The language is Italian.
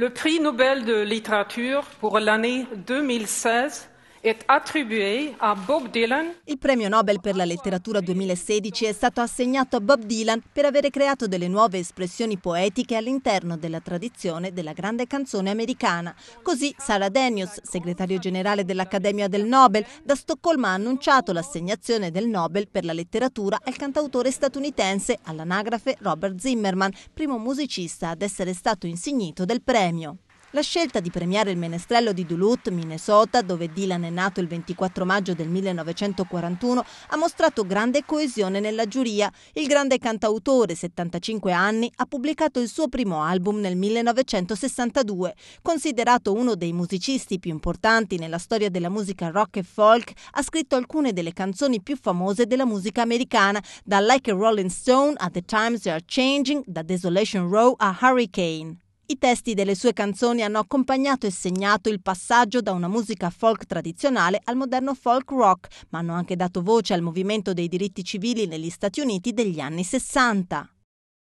Le prix Nobel de littérature pour l'année 2016 Il premio Nobel per la letteratura 2016 è stato assegnato a Bob Dylan per avere creato delle nuove espressioni poetiche all'interno della tradizione della grande canzone americana. Così Sarah Daniels, segretario generale dell'Accademia del Nobel, da Stoccolma ha annunciato l'assegnazione del Nobel per la letteratura al cantautore statunitense all'anagrafe Robert Zimmerman, primo musicista ad essere stato insignito del premio. La scelta di premiare il menestrello di Duluth, Minnesota, dove Dylan è nato il 24 maggio del 1941, ha mostrato grande coesione nella giuria. Il grande cantautore, 75 anni, ha pubblicato il suo primo album nel 1962. Considerato uno dei musicisti più importanti nella storia della musica rock e folk, ha scritto alcune delle canzoni più famose della musica americana, da Like a Rolling Stone a The Times They Are Changing, da Desolation Row a Hurricane. I testi delle sue canzoni hanno accompagnato e segnato il passaggio da una musica folk tradizionale al moderno folk rock, ma hanno anche dato voce al movimento dei diritti civili negli Stati Uniti degli anni 60.